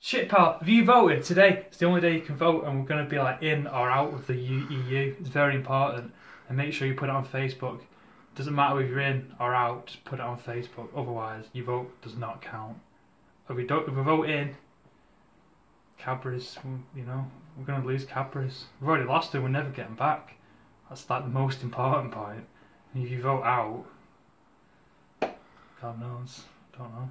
Shit, pal, have you voted today? It's the only day you can vote, and we're going to be like in or out of the EU. It's very important, and make sure you put it on Facebook. Doesn't matter if you're in or out, just put it on Facebook. Otherwise, your vote does not count. If we don't, if we vote in, Cabris, you know, we're going to lose Cabris. We've already lost it. We're never getting back. That's like the most important point. And if you vote out, God knows, don't know.